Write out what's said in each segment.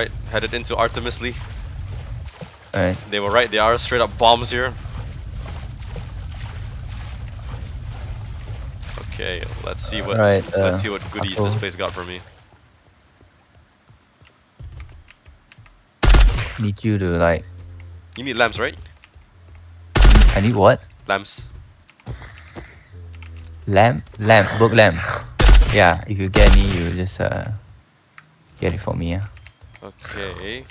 Alright, headed into Artemis Lee. Alright. They were right, they are straight up bombs here. Okay, let's see what Alright, uh, let's see what goodies this place got for me. Need you to like. You need lamps, right? I need what? Lamps. Lamp? Lamp. Book lamp. Yeah, if you get any, you just uh, get it for me. Yeah. Okay.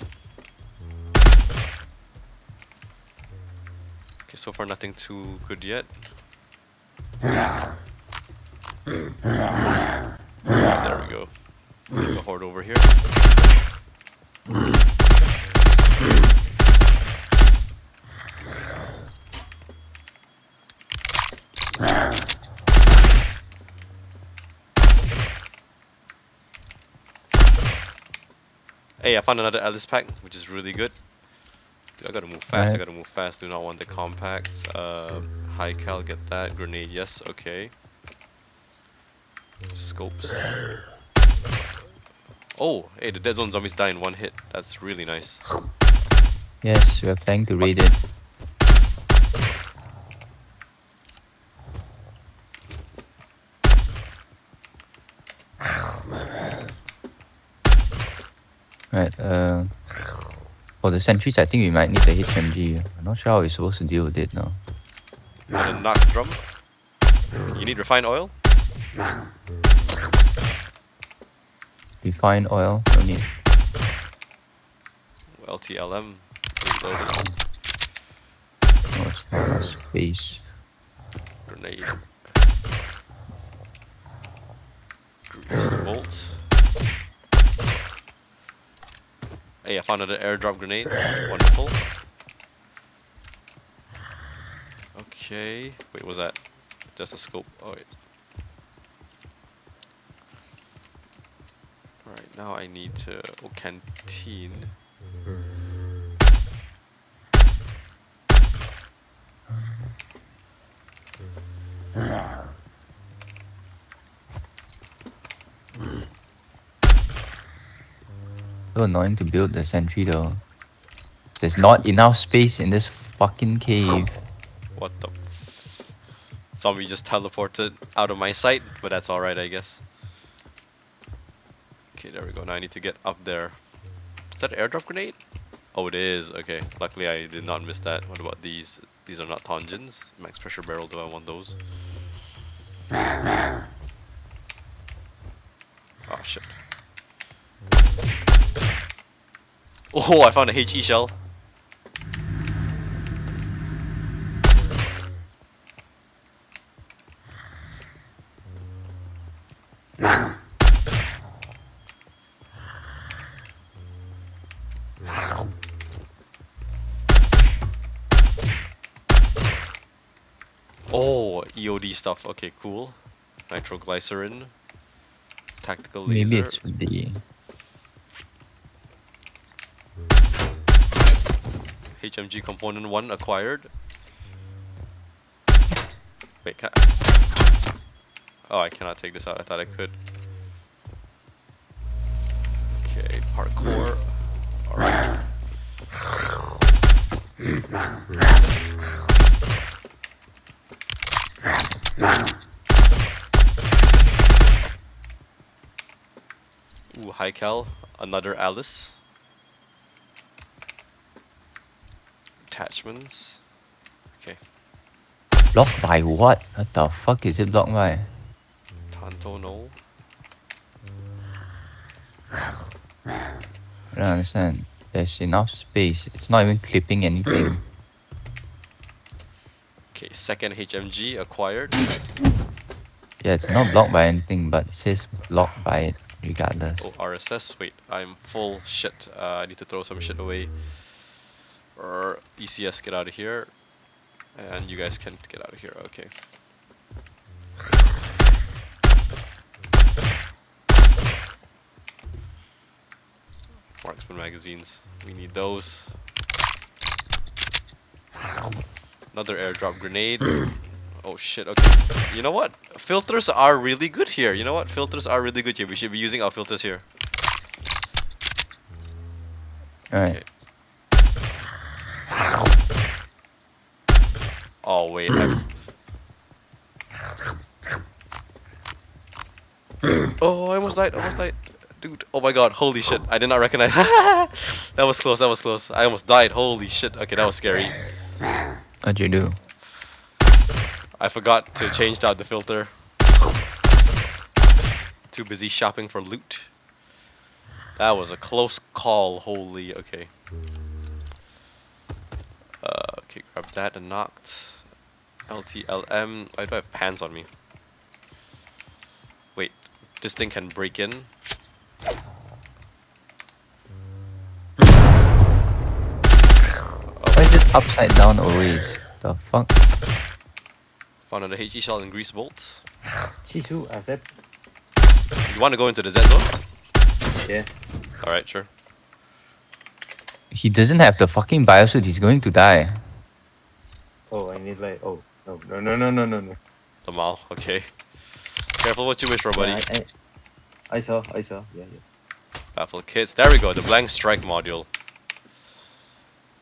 Okay, so far nothing too good yet. There we go. Leave a horde over here. Hey, I found another Alice pack, which is really good. Dude, I gotta move fast, I gotta move fast. Do not want the compact. Uh, high cal, get that. Grenade, yes, okay. Scopes. Oh, hey, the dead zone zombies die in one hit. That's really nice. Yes, we are planning to raid it. Right, uh, for the sentries, I think we might need the HMG. I'm not sure how we're supposed to deal with it now. You want a knock drum? You need refined oil? Refined oil, no need. LTLM. No, oh, it's not enough space. Grenade. Grease bolt. Hey, I found another airdrop grenade. Wonderful. Okay. Wait, was that just a scope? Oh wait. Alright, now I need to oh canteen. So annoying to build the sentry though. There's not enough space in this fucking cave. What the f- Zombie just teleported out of my sight, but that's alright I guess. Okay, there we go. Now I need to get up there. Is that an airdrop grenade? Oh, it is. Okay. Luckily, I did not miss that. What about these? These are not Tonjins. Max pressure barrel. Do I want those? Oh shit. Oh, I found a HE shell. Oh, EOD stuff. Okay, cool. Nitroglycerin. Tactical laser. Maybe HMG component 1 acquired. Wait, can Oh, I cannot take this out. I thought I could. Okay, parkour. Alright. Ooh, high cal. Another Alice. Attachments. Okay. blocked by what? What the fuck is it blocked by? Tanto no. I don't understand. There's enough space. It's not even clipping anything. Okay, second HMG acquired. yeah, it's not blocked by anything, but it says blocked by it regardless. Oh, RSS. Wait, I'm full shit. Uh, I need to throw some shit away. Or ECS, get out of here. And you guys can get out of here. Okay. Marksman magazines. We need those. Another airdrop grenade. Oh shit, okay. You know what? Filters are really good here. You know what? Filters are really good here. We should be using our filters here. Alright. Oh wait. I... oh, I almost died. I almost died. Dude, oh my god, holy shit. I did not recognize. that was close, that was close. I almost died. Holy shit. Okay, that was scary. What'd you do? I forgot to change out the filter. Too busy shopping for loot. That was a close call. Holy, okay. Uh, okay, grab that and knocked. LTLM. Why oh, do I have pants on me? Wait, this thing can break in. Why is it upside down always? The fuck? Found another HE shell and grease bolts. Chisu, uh, accept. You want to go into the Z zone? Yeah. Alright, sure. He doesn't have the fucking biosuit, he's going to die. Oh, I need like. Oh, no, no, no, no, no, no, no. The mall, okay. Careful what you wish for, buddy. Yeah, I, I, I saw, I saw. Yeah, yeah. Baffle kits. There we go, the blank strike module.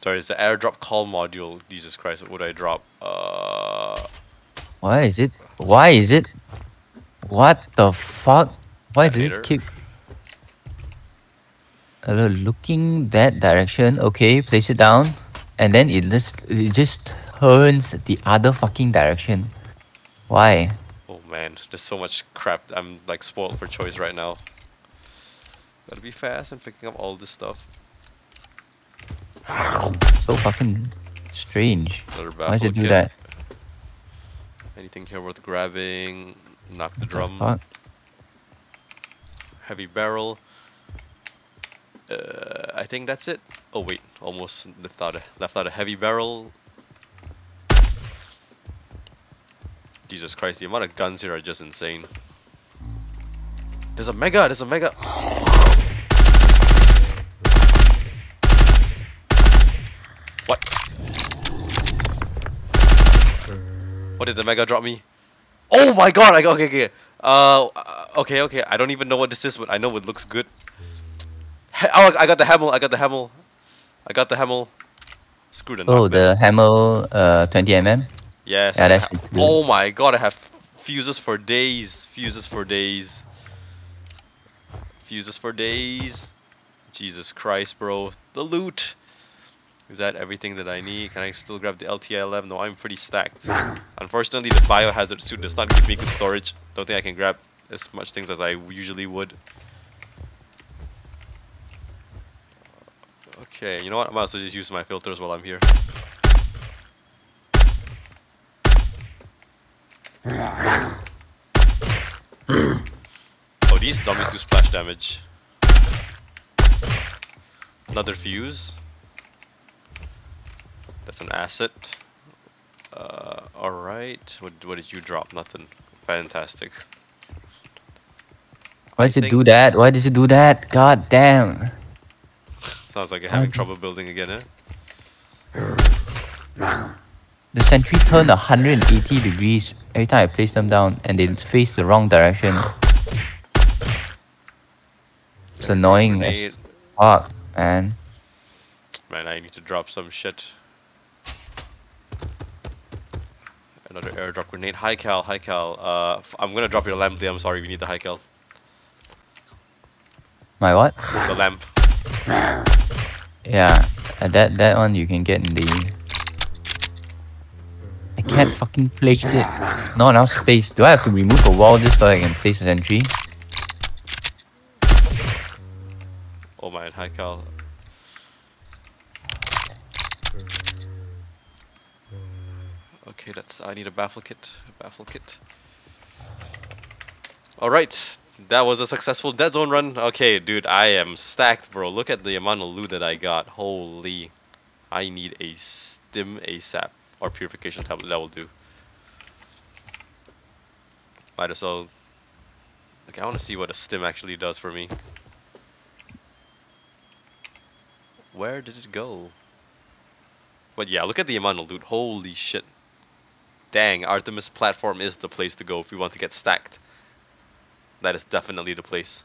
Sorry, it's the airdrop call module. Jesus Christ, what would I drop? Uh, Why is it? Why is it? What the fuck? Why does it keep uh, looking that direction? Okay, place it down, and then it just it just turns the other fucking direction. Why? oh man, there's so much crap. I'm like spoiled for choice right now. Gotta be fast and picking up all this stuff. So fucking strange. Why did it do kit. that? Anything here worth grabbing? Knock the The drum. fuck? Heavy barrel. Uh, I think that's it. Oh wait, almost left out a left out a heavy barrel. Jesus Christ, the amount of guns here are just insane. There's a mega, there's a mega. What? What did the mega drop me? Oh my god, I got okay, okay. Uh, uh, okay, okay. I don't even know what this is, but I know it looks good. He oh, I got the Hamel. I got the Hamel. I got the Hamel. Screw the Oh, the Hamel uh 20 mm. Yes. Yeah, that's ha- pretty good. Oh my god, I have fuses for days. Fuses for days. Fuses for days. Jesus Christ, bro. The loot. Is that everything that I need? Can I still grab the LTI-11? No, I'm pretty stacked. Unfortunately, the biohazard suit does not give me good storage. Don't think I can grab as much things as I usually would. Okay, you know what? I might as well just use my filters while I'm here. Oh, these dummies do splash damage. Another fuse. That's an asset. Uh, alright. What, what did you drop? Nothing. Fantastic. Why did it do that? Why did it do that? God damn. Sounds like you're having trouble building again, eh? The sentry turned 180 degrees every time I place them down and they face the wrong direction. It's annoying as fuck, man. Man, I need to drop some shit. Another airdrop grenade. High cal, high cal. Uh, I'm gonna drop your lamp there. I'm sorry, we need the high cal. My what? The lamp. Yeah, that that one you can get in the. Can't fucking place it. Not enough space. Do I have to remove a wall just so I can place a sentry? Oh man, high cal. Okay, that's. I need a baffle kit. A baffle kit. All right, that was a successful dead zone run. Okay, dude, I am stacked, bro. Look at the amount of loot that I got. Holy, I need a stim ASAP or purification tablet. That will do. Might as well. Okay, I want to see what a stim actually does for me. Where did it go? But yeah, look at the amount of loot. Holy shit. Dang, Artemis platform is the place to go if we want to get stacked. That is definitely the place.